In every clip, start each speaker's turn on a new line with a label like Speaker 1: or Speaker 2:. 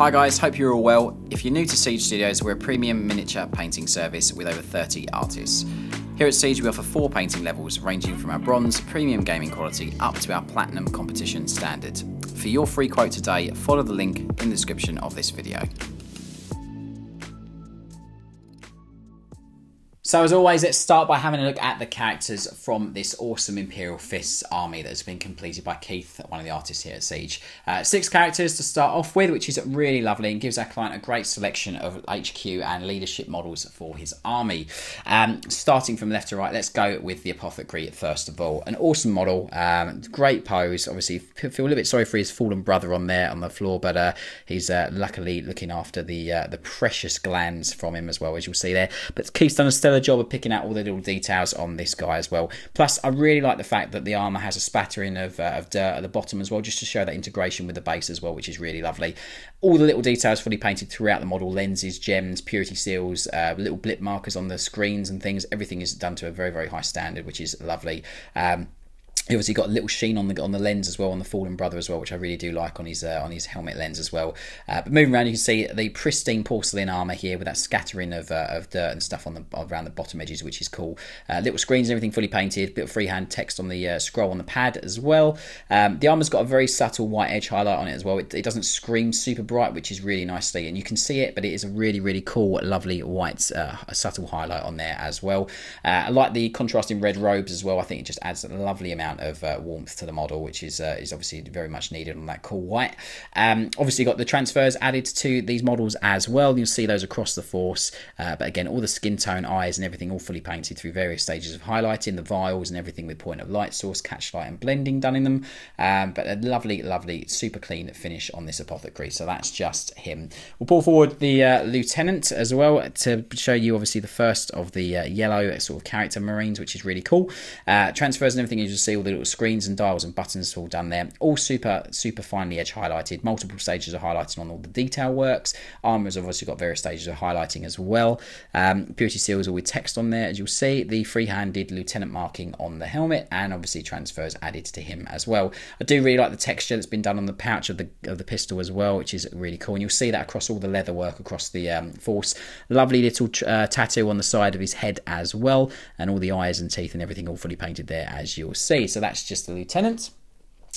Speaker 1: Hi guys, hope you're all well. If you're new to Siege Studios, we're a premium miniature painting service with over 30 artists. Here at Siege, we offer four painting levels ranging from our bronze, premium gaming quality up to our platinum competition standard. For your free quote today, follow the link in the description of this video. So as always, let's start by having a look at the characters from this awesome Imperial Fists army that has been completed by Keith, one of the artists here at Siege. Uh, six characters to start off with, which is really lovely and gives our client a great selection of HQ and leadership models for his army. Um, starting from left to right, let's go with the Apothecary first of all. An awesome model, um, great pose. Obviously, feel a little bit sorry for his fallen brother on there on the floor, but uh, he's uh, luckily looking after the uh, the precious glands from him as well, as you'll see there. But Keith's done a stellar job of picking out all the little details on this guy as well. Plus, I really like the fact that the armor has a spattering of, uh, of dirt at the bottom as well, just to show that integration with the base as well, which is really lovely. All the little details fully painted throughout the model, lenses, gems, purity seals, uh, little blip markers on the screens and things. Everything is done to a very, very high standard, which is lovely. Um, obviously got a little sheen on the on the lens as well on the fallen brother as well which i really do like on his uh, on his helmet lens as well. Uh, but moving around you can see the pristine porcelain armor here with that scattering of, uh, of dirt and stuff on the around the bottom edges which is cool. Uh, little screens and everything fully painted bit of freehand text on the uh, scroll on the pad as well. Um, the armor's got a very subtle white edge highlight on it as well. It, it, doesn't scream super bright which is really nicely and you can see it but it is a really really cool lovely white uh, subtle highlight on there as well. I like the contrasting red robes as well. I think it just adds a lovely amount of uh, warmth to the model, which is uh, is obviously very much needed on that cool white. Um, obviously, got the transfers added to these models as well. You'll see those across the force, uh, but again, all the skin tone, eyes, and everything all fully painted through various stages of highlighting, the vials and everything with point of light source, catch light, and blending done in them. Um, but a lovely, lovely, super clean finish on this apothecary. So that's just him. We'll pull forward the uh, lieutenant as well to show you obviously the first of the uh, yellow sort of character marines, which is really cool. Uh, transfers and everything, you just see all the little screens and dials and buttons all done there. All super, super finely edge highlighted. Multiple stages of highlighting on all the detail works. Armor's obviously got various stages of highlighting as well. Um, purity seals all with text on there, as you'll see. The free-handed lieutenant marking on the helmet, and obviously transfers added to him as well. I do really like the texture that's been done on the pouch of the of the pistol as well, which is really cool. And you'll see that across all the leather work across the um, force. Lovely little uh, tattoo on the side of his head as well, and all the eyes and teeth and everything all fully painted there, as you'll see. So that's just the lieutenant.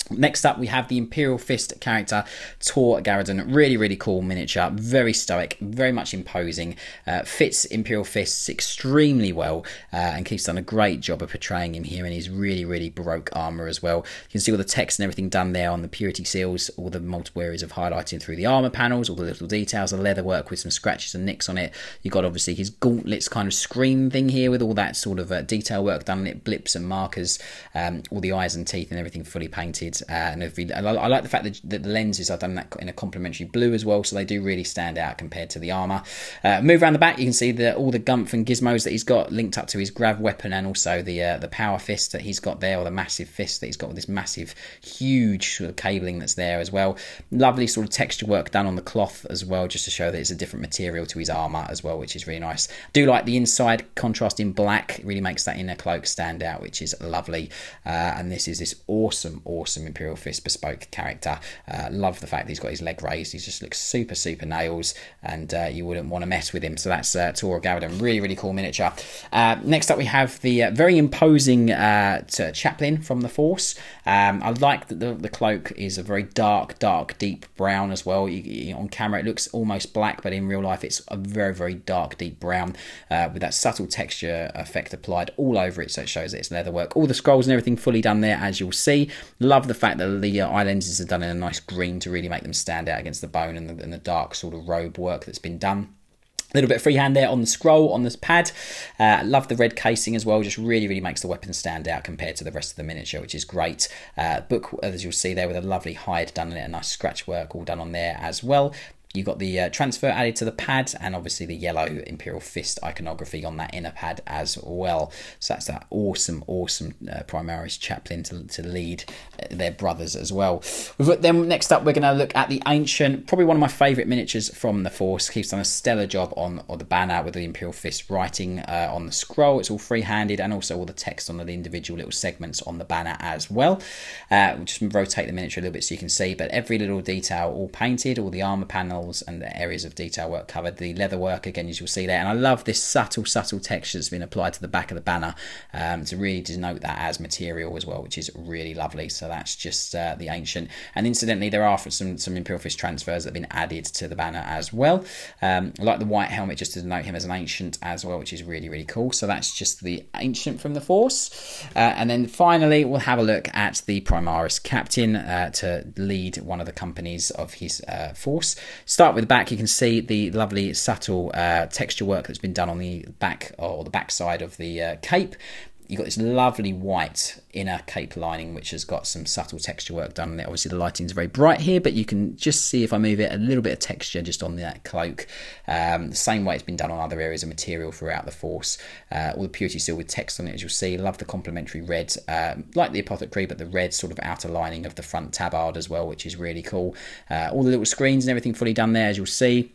Speaker 1: Next up, we have the Imperial Fist character, Tor Garadon. Really, really cool miniature. Very stoic, very much imposing. Uh, fits Imperial Fists extremely well uh, and Keith's done a great job of portraying him here in his really, really Baroque armour as well. You can see all the text and everything done there on the purity seals, all the multiple areas of highlighting through the armour panels, all the little details, the leather work with some scratches and nicks on it. You've got obviously his gauntlets kind of screen thing here with all that sort of uh, detail work done on it, blips and markers, um, all the eyes and teeth and everything fully painted uh, and I, I like the fact that, that, the lenses are done that in a complementary blue as well, so they do really stand out compared to the armor. Uh, move around the back, you can see the, all the gumph and gizmos that he's got linked up to his grav weapon and also the uh, the power fist that he's got there, or the massive fist that he's got with this massive, huge sort of cabling that's there as well. Lovely sort of texture work done on the cloth as well, just to show that it's a different material to his armor as well, which is really nice. do like the inside contrast in black, it really makes that inner cloak stand out, which is lovely. Uh, and this is this awesome, awesome Imperial Fist bespoke character. Uh, love the fact he's got his leg raised. He just looks super, super nails, and uh, you wouldn't want to mess with him. So that's uh, Tor Garadon. Really, really cool miniature. Uh, next up, we have the uh, very imposing uh, chaplain from the Force. Um, I like that the, the cloak is a very dark, dark, deep brown as well. You, you, on camera, it looks almost black, but in real life, it's a very, very dark, deep brown with that subtle texture effect applied all over it. So it shows that it's leather work. All the scrolls and everything fully done there, as you'll see. Love the fact that the uh, eye lenses are done in a nice green to really make them stand out against the bone and the, and the dark sort of robe work that's been done. A little bit of freehand there on the scroll, on this pad. Uh, love the red casing as well, just really, really makes the weapon stand out compared to the rest of the miniature, which is great. Uh, book, as you'll see there, with a lovely hide done in it, a nice scratch work all done on there as well. You've got the uh, transfer added to the pad and obviously the yellow Imperial Fist iconography on that inner pad as well. So that's that awesome, awesome uh, Primaris chaplain to, to lead uh, their brothers as well. We've, Then next up, we're going to look at the Ancient, probably one of my favourite miniatures from the Force. Keith's done a stellar job on, on the banner with the Imperial Fist writing uh, on the scroll. It's all free-handed and also all the text on the individual little segments on the banner as well. Uh, we'll just rotate the miniature a little bit so you can see, but every little detail all painted, all the armour panel and the areas of detail work covered. The leather work, again, as you'll see there. And I love this subtle, subtle texture that's been applied to the back of the banner um, to really denote that as material as well, which is really lovely. So that's just uh, the ancient. And incidentally, there are some, some Imperial Fist transfers that have been added to the banner as well. Um, I like the white helmet just to denote him as an ancient as well, which is really, really cool. So that's just the ancient from the Force. Uh, and then finally, we'll have a look at the Primaris captain uh, to lead one of the companies of his uh, force. Start with the back, you can see the lovely subtle uh, texture work that's been done on the back or the back side of the uh, cape you've got this lovely white inner cape lining which has got some subtle texture work done on it. Obviously the lighting is very bright here but you can just see if I move it a little bit of texture just on that cloak. Um, the same way it's been done on other areas of material throughout the force. Uh, all the purity seal with text on it as you'll see. Love the complementary red um, like the apothecary but the red sort of outer lining of the front tabard as well which is really cool. Uh, all the little screens and everything fully done there as you'll see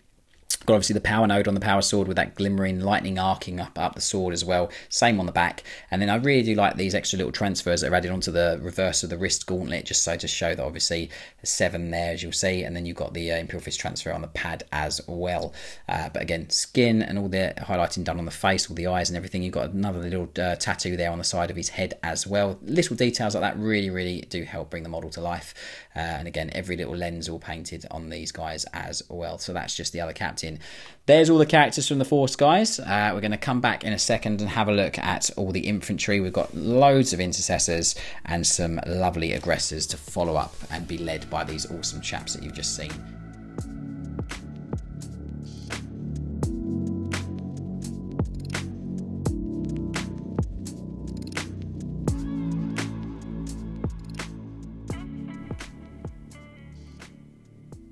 Speaker 1: Got obviously the power node on the power sword with that glimmering lightning arcing up up the sword as well. Same on the back. And then I really do like these extra little transfers that are added onto the reverse of the wrist gauntlet, just so to show that obviously seven there as you'll see, and then you've got the uh, Imperial Fist transfer on the pad as well. Uh, but again, skin and all the highlighting done on the face, all the eyes and everything. You've got another little uh, tattoo there on the side of his head as well. Little details like that really, really do help bring the model to life. Uh, and again, every little lens all painted on these guys as well. So that's just the other captain. There's all the characters from the Force, guys. Uh, we're going to come back in a second and have a look at all the infantry. We've got loads of intercessors and some lovely aggressors to follow up and be led by these awesome chaps that you've just seen.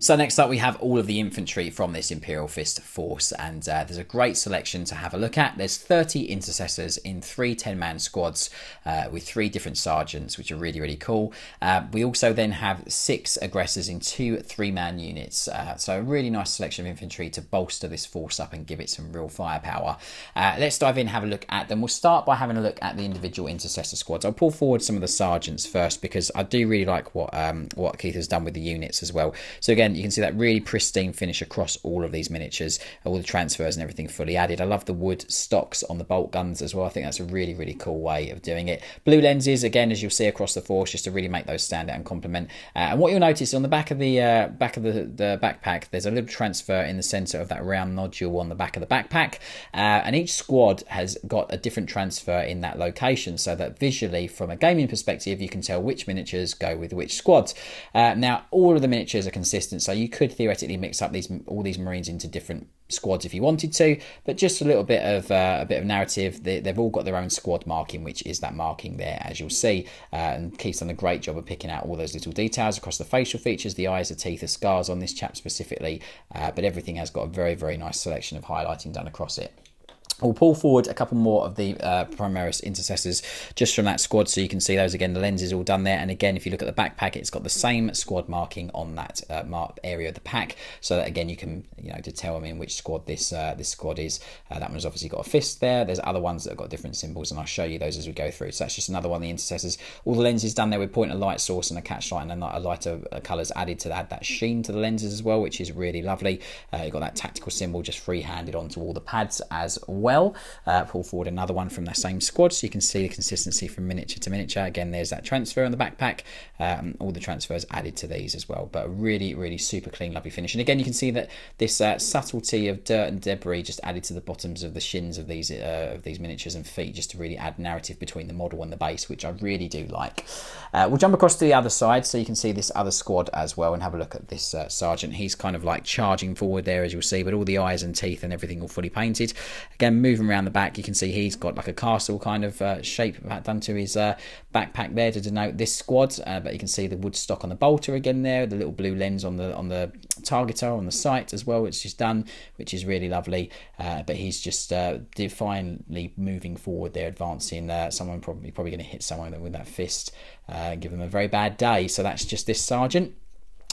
Speaker 1: So next up we have all of the infantry from this Imperial Fist force and uh, there's a great selection to have a look at. There's 30 intercessors in three 10-man squads uh, with three different sergeants which are really really cool. Uh, we also then have six aggressors in two three-man units uh, so a really nice selection of infantry to bolster this force up and give it some real firepower. Uh, let's dive in and have a look at them. We'll start by having a look at the individual intercessor squads. I'll pull forward some of the sergeants first because I do really like what um, what Keith has done with the units as well. So again you can see that really pristine finish across all of these miniatures, all the transfers and everything fully added. I love the wood stocks on the bolt guns as well. I think that's a really, really cool way of doing it. Blue lenses, again, as you'll see across the force, just to really make those stand out and complement. Uh, and what you'll notice on the back of the uh, back of the, the backpack, there's a little transfer in the center of that round nodule on the back of the backpack. Uh, and each squad has got a different transfer in that location so that visually, from a gaming perspective, you can tell which miniatures go with which squads. Uh, now, all of the miniatures are consistent, so you could theoretically mix up these all these Marines into different squads if you wanted to, but just a little bit of uh, a bit of narrative. They, have all got their own squad marking, which is that marking there, as you'll see. Uh, and Keith's done a great job of picking out all those little details across the facial features, the eyes, the teeth, the scars on this chap specifically. Uh, but everything has got a very, very nice selection of highlighting done across it. We'll pull forward a couple more of the uh, Primaris intercessors just from that squad so you can see those again. The lens is all done there. And again, if you look at the backpack, it's got the same squad marking on that uh, mark area of the pack. So that again, you can you know determine which squad this uh, this squad is. Uh, that one's obviously got a fist there. There's other ones that have got different symbols, and I'll show you those as we go through. So that's just another one of the intercessors. All the lenses done there with point of light source and a catch light and then a lighter uh, colours added to add that sheen to the lenses as well, which is really lovely. Uh, you've got that tactical symbol just free-handed onto all the pads as well. Uh, pull forward another one from that same squad so you can see the consistency from miniature to miniature. Again, there's that transfer on the backpack. Um, all the transfers added to these as well, but really, really super clean, lovely finish. And again, you can see that this uh, subtlety of dirt and debris just added to the bottoms of the shins of these uh, of these miniatures and feet, just to really add narrative between the model and the base, which I really do like. Uh, we'll jump across to the other side so you can see this other squad as well and have a look at this uh, sergeant. He's kind of like charging forward there, as you'll see, but all the eyes and teeth and everything all fully painted. Again, moving around the back, you can see he's got like a castle kind of uh, shape done to his uh, backpack there to denote this squad. Uh, but you can see the wood stock on the bolter again there, the little blue lens on the on the targeter on the sight as well, which is done, which is really lovely. Uh, but he's just uh, defiantly moving forward there, advancing. Uh, someone probably probably going to hit someone with that fist, give them a very bad day. So that's just this sergeant.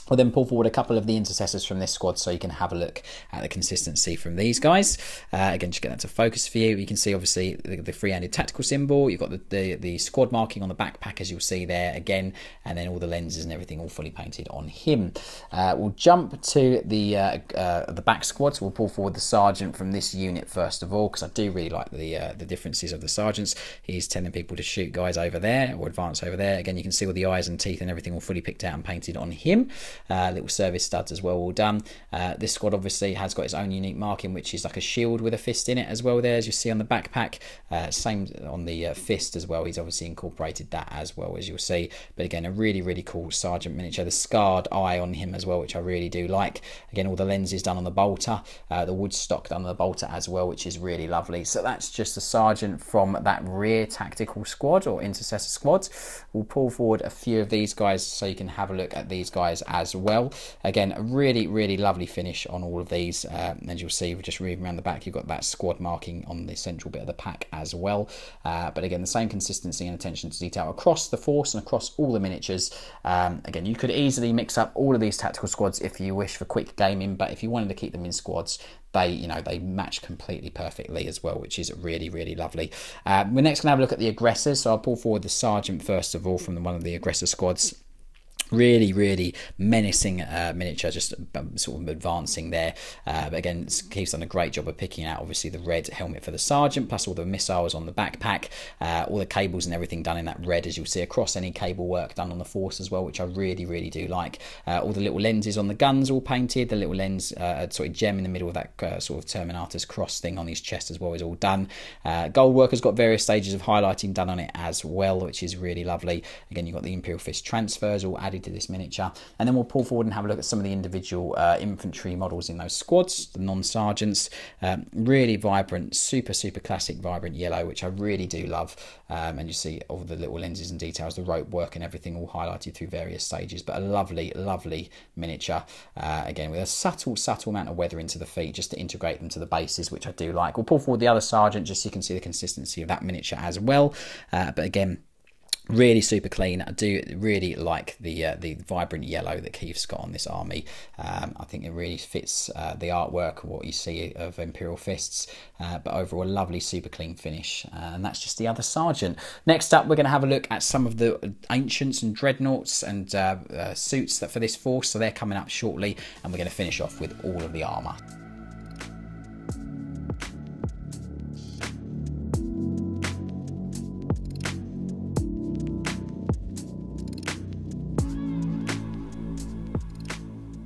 Speaker 1: We'll then pull forward a couple of the intercessors from this squad so you can have a look at the consistency from these guys. Uh, again, just get that to focus for you. You can see obviously the, the free-handed tactical symbol. You've got the, the, the, squad marking on the backpack as you'll see there again, and then all the lenses and everything all fully painted on him. Uh, we'll jump to the uh, uh the back squad. So we'll pull forward the sergeant from this unit first of all because I do really like the uh, the differences of the sergeants. He's telling people to shoot guys over there or advance over there. Again, you can see all the eyes and teeth and everything all fully picked out and painted on him. Uh, little service studs as well, all done. Uh, this squad obviously has got its own unique marking, which is like a shield with a fist in it as well. There, as you see on the backpack, uh, same on the uh, fist as well. He's obviously incorporated that as well as you'll see. But again, a really really cool sergeant miniature. The scarred eye on him as well, which I really do like. Again, all the lenses done on the bolter, uh, the wood stock done on the bolter as well, which is really lovely. So that's just a sergeant from that rear tactical squad or intercessor squad. We'll pull forward a few of these guys so you can have a look at these guys as well. Again, a really, really lovely finish on all of these. Uh, as you'll see, we're just moving around the back, you've got that squad marking on the central bit of the pack as well. Uh, but again, the same consistency and attention to detail across the force and across all the miniatures. Um, again, you could easily mix up all of these tactical squads if you wish for quick gaming, but if you wanted to keep them in squads, they you know they match completely perfectly as well which is really really lovely uh, we're next going to have a look at the aggressors so i'll pull forward the sergeant first of all from the, one of the aggressor squads really really menacing uh, miniature just um, sort of advancing there. Uh, but again Keith's done a great job of picking out obviously the red helmet for the sergeant plus all the missiles on the backpack uh, all the cables and everything done in that red as you'll see across any cable work done on the force as well which I really really do like. Uh, all the little lenses on the guns all painted the little lens uh, sort of gem in the middle of that uh, sort of Terminator's cross thing on his chest as well is all done. Gold work has got various stages of highlighting done on it as well which is really lovely. Again you've got the Imperial Fist transfers all added this miniature. And then we'll pull forward and have a look at some of the individual uh, infantry models in those squads, the non-sergeants. Um, really vibrant, super, super classic vibrant yellow, which I really do love. Um, and you see all the little lenses and details, the rope work and everything all highlighted through various stages. But a lovely, lovely miniature. Uh, again, with a subtle, subtle amount of weather into the feet just to integrate them to the bases, which I do like. We'll pull forward the other sergeant just so you can see the consistency of that miniature as well. Uh, but again, really super clean. I do really like the uh, the vibrant yellow that keith's got on this army. Um, i think it really fits uh, the artwork of what you see of imperial fists uh, but overall lovely super clean finish. Uh, and that's just the other sergeant. Next up we're going to have a look at some of the ancients and dreadnoughts and uh, uh, suits that for this force. So they're coming up shortly and we're going to finish off with all of the armor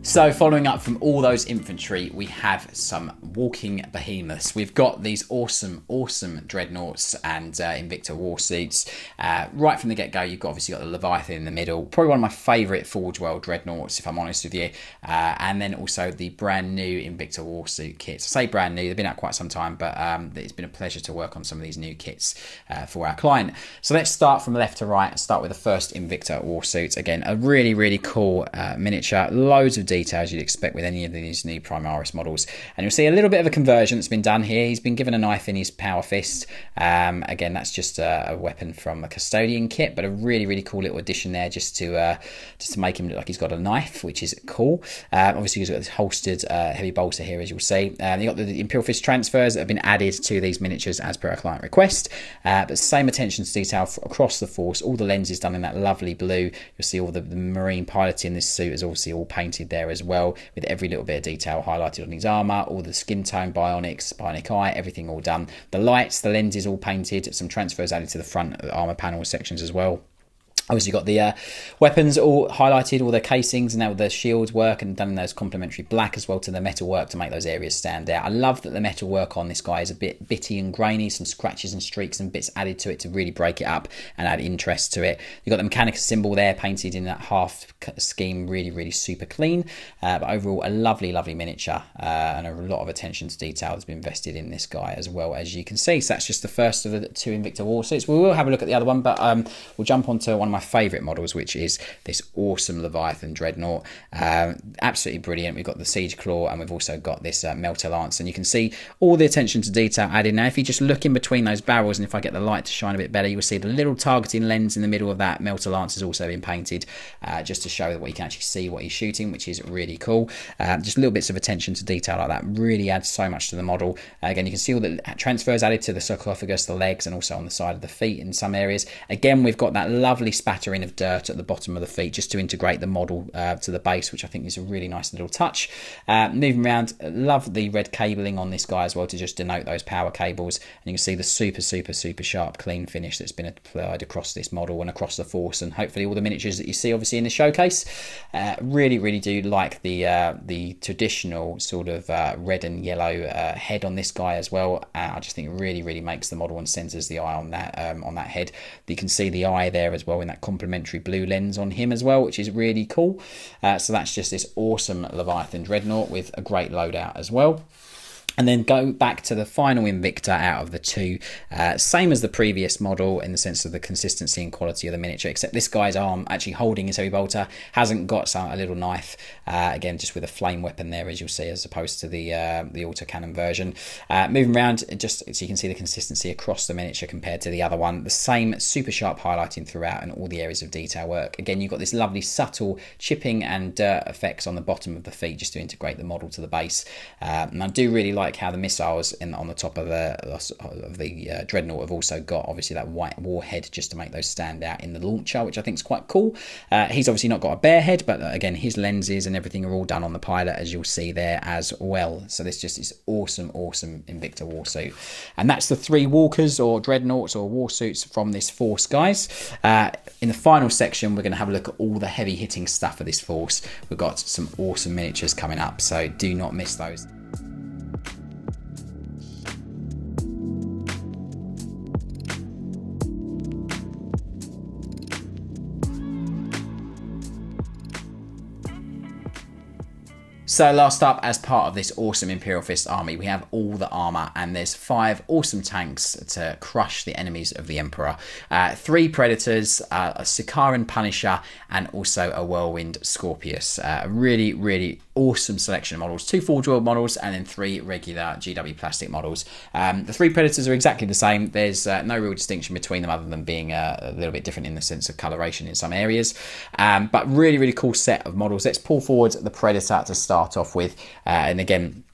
Speaker 1: So, following up from all those infantry, we have some walking behemoths. We've got these awesome, awesome dreadnoughts and uh, Invicta war suits. Uh, right from the get go, you've got, obviously got the Leviathan in the middle. Probably one of my favourite Forge World dreadnoughts, if I'm honest with you. Uh, and then also the brand new Invicta war suit kits. I say brand new, they've been out quite some time, but um, it's been a pleasure to work on some of these new kits uh, for our client. So, let's start from left to right. Start with the first Invicta war suit. Again, a really, really cool uh, miniature. Loads of detail details you'd expect with any of these new Primaris models. And you'll see a little bit of a conversion that's been done here. He's been given a knife in his power fist. Um, again, that's just a, a, weapon from a custodian kit, but a really, really cool little addition there just to uh, just to make him look like he's got a knife, which is cool. Um, obviously, he's got this holstered uh, heavy bolter here, as you'll see. Um, you got the Imperial Fist transfers that have been added to these miniatures as per our client request. Uh, but same attention to detail across the force. All the lenses done in that lovely blue. You'll see all the, the marine piloting in this suit is obviously all painted there as well, with every little bit of detail highlighted on his armour, all the skin tone, bionics, bionic eye, everything all done. The lights, the lenses all painted, some transfers added to the front armour panel sections as well. Obviously, got the uh, weapons all highlighted, all the casings and now the shields work and done those complementary black as well to the metal work to make those areas stand out. I love that the metal work on this guy is a bit bitty and grainy, some scratches and streaks and bits added to it to really break it up and add interest to it. You've got the Mechanicus symbol there painted in that half scheme, really, really super clean. Uh, but overall, a lovely, lovely miniature uh, and a lot of attention to detail has been invested in this guy as well as you can see. So that's just the first of the two Invicta War suits. We will have a look at the other one, but um, we'll jump onto one of my my favourite models, which is this awesome Leviathan Dreadnought. Um, absolutely brilliant. We've got the Siege Claw and we've also got this uh, Melter Lance. And you can see all the attention to detail added. Now, if you just look in between those barrels and if I get the light to shine a bit better, you will see the little targeting lens in the middle of that Melter Lance has also been painted uh, just to show that what you can actually see what he's shooting, which is really cool. Uh, just little bits of attention to detail like that really adds so much to the model. Again, you can see all the transfers added to the sarcophagus, the legs, and also on the side of the feet in some areas. Again, we've got that lovely spattering of dirt at the bottom of the feet just to integrate the model uh, to the base, which I think is a really nice little touch. Uh, moving around, love the red cabling on this guy as well to just denote those power cables. And you can see the super, super, super sharp, clean finish that's been applied across this model and across the force, and hopefully all the miniatures that you see obviously in the showcase. Uh, really, really do like the uh, the traditional sort of uh, red and yellow uh, head on this guy as well. I just think it really, really makes the model and centers the eye on that um, on that head. You can see the eye there as well in that complementary blue lens on him as well, which is really cool. Uh, so that's just this awesome Leviathan Dreadnought with a great loadout as well and then go back to the final Invicta out of the two. Uh, same as the previous model in the sense of the consistency and quality of the miniature, except this guy's arm actually holding his heavy bolter hasn't got some, a little knife. Uh, again, just with a flame weapon there, as you'll see, as opposed to the uh, the autocannon version. Uh, moving around, just so you can see the consistency across the miniature compared to the other one. The same super sharp highlighting throughout and all the areas of detail work. Again, you've got this lovely subtle chipping and dirt effects on the bottom of the feet just to integrate the model to the base. Uh, and I do really like like how the missiles in on the top of the of the uh, dreadnought have also got obviously that white warhead just to make those stand out in the launcher, which I think is quite cool. Uh, he's obviously not got a bare head, but uh, again, his lenses and everything are all done on the pilot, as you'll see there as well. So this just is awesome, awesome Invicta warsuit, and that's the three walkers or dreadnoughts or warsuits from this force, guys. Uh, in the final section, we're going to have a look at all the heavy hitting stuff for this force. We've got some awesome miniatures coming up, so do not miss those. So last up, as part of this awesome Imperial Fist army, we have all the armor, and there's five awesome tanks to crush the enemies of the Emperor. Uh, three Predators, uh, a Sicaran Punisher, and also a Whirlwind Scorpius. Uh, really, really awesome selection of models. Two Forge World models, and then three regular GW plastic models. Um, the three Predators are exactly the same. There's uh, no real distinction between them other than being uh, a little bit different in the sense of coloration in some areas. Um, but really, really cool set of models. Let's pull forward the Predator to start start off with. Uh, and again,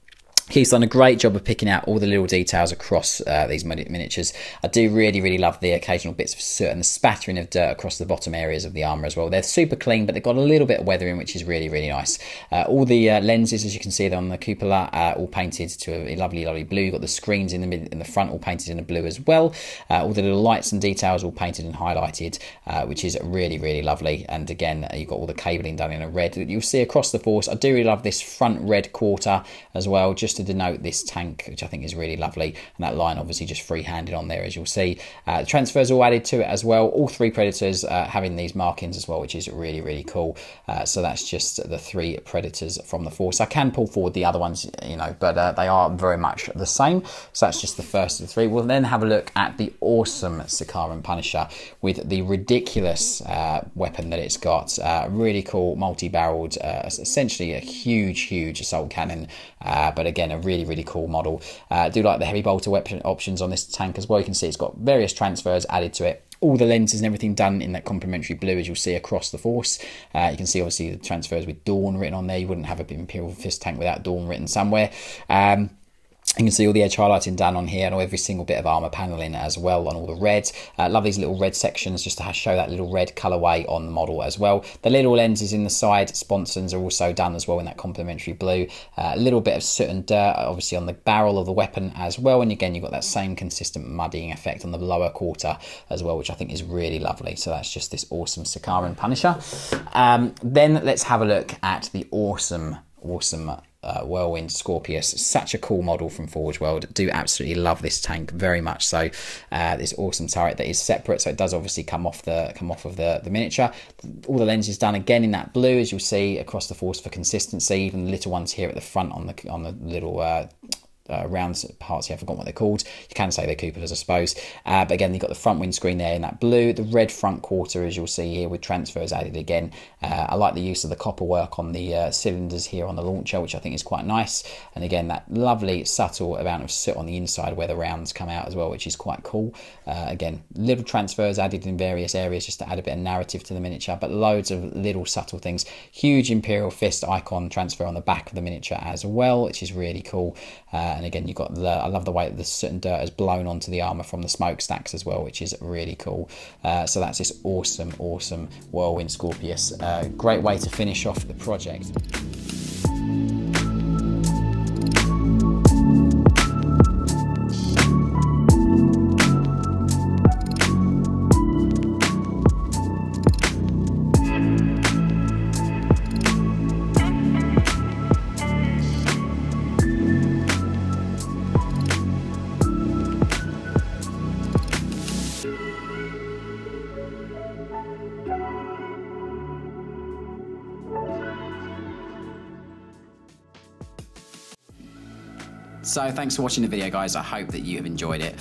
Speaker 1: He's done a great job of picking out all the little details across uh, these miniatures. I do really, really love the occasional bits of soot and the spattering of dirt across the bottom areas of the armour as well. They're super clean, but they've got a little bit of weathering, which is really, really nice. Uh, all the uh, lenses, as you can see on the cupola, are all painted to a lovely, lovely blue. You've got the screens in the mid, in the front all painted in a blue as well. Uh, all the little lights and details all painted and highlighted, uh, which is really, really lovely. And again, you've got all the cabling done in a red. You'll see across the force. I do really love this front red quarter as well, just to denote this tank, which I think is really lovely. And that line obviously just free-handed on there, as you'll see. Uh, transfers all added to it as well. All three Predators uh, having these markings as well, which is really, really cool. Uh, so that's just the three Predators from the Force. I can pull forward the other ones, you know, but uh, they are very much the same. So that's just the first of the three. We'll then have a look at the awesome Sicaran Punisher with the ridiculous uh, weapon that it's got. Uh, really cool, multi-barreled, essentially a huge, huge assault cannon. but again, a really, really cool model. Uh, do like the heavy bolter weapon options on this tank as well. You can see it's got various transfers added to it all the lenses and everything done in that complementary blue as you'll see across the force. Uh, you can see obviously the transfers with Dorn written on there. You wouldn't have an Imperial Fist tank without Dorn written somewhere. Um, you can see all the edge highlighting done on here and every single bit of armor paneling as well on all the reds. Uh, love these little red sections just to show that little red colorway on the model as well. The little lenses in the side sponsons are also done as well in that complementary blue. Uh, a little bit of soot and dirt obviously on the barrel of the weapon as well. And again, you've got that same consistent muddying effect on the lower quarter as well, which I think is really lovely. So that's just this awesome Sicaran Punisher. Um, then let's have a look at the awesome, awesome uh, Whirlwind Scorpius. Such a cool model from Forge World. Do absolutely love this tank very much. So uh, this awesome turret that is separate, so it does obviously come off the come off of the, the miniature. All the lenses done again in that blue, as you'll see across the force for consistency. Even the little ones here at the front on the on the little uh, uh, round parts here. I've forgotten what they're called. You can say they're cupolas, I suppose. Uh, but again, you've got the front windscreen there in that blue, the red front quarter, as you'll see here, with transfers added again. Uh, I like the use of the copper work on the uh, cylinders here on the launcher, which I think is quite nice. And again, that lovely subtle amount of soot on the inside where the rounds come out as well, which is quite cool. Uh, again, little transfers added in various areas just to add a bit of narrative to the miniature, but loads of little subtle things. Huge Imperial Fist icon transfer on the back of the miniature as well, which is really cool. And again, you've got the, I love the way that the soot and dirt has blown onto the armor from the smokestacks as well, which is really cool. Uh, so that's this awesome, awesome Whirlwind Scorpius. Uh, great way to finish off the project. So thanks for watching the video guys, I hope that you have enjoyed it.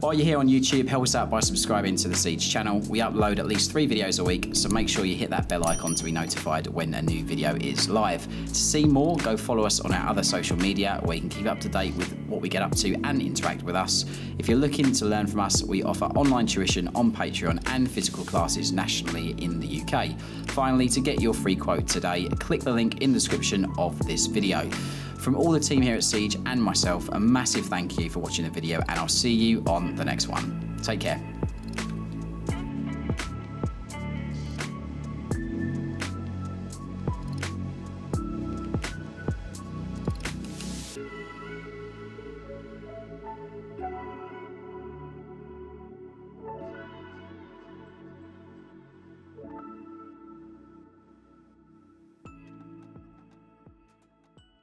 Speaker 1: While you're here on YouTube, help us out by subscribing to the Siege channel. We upload at least three videos a week, so make sure you hit that bell icon to be notified when a new video is live. To see more, go follow us on our other social media where you can keep up to date with what we get up to and interact with us. If you're looking to learn from us, we offer online tuition on Patreon and physical classes nationally in the UK. Finally, to get your free quote today, click the link in the description of this video. From all the team here at Siege and myself, a massive thank you for watching the video, and I'll see you on the next one. Take care.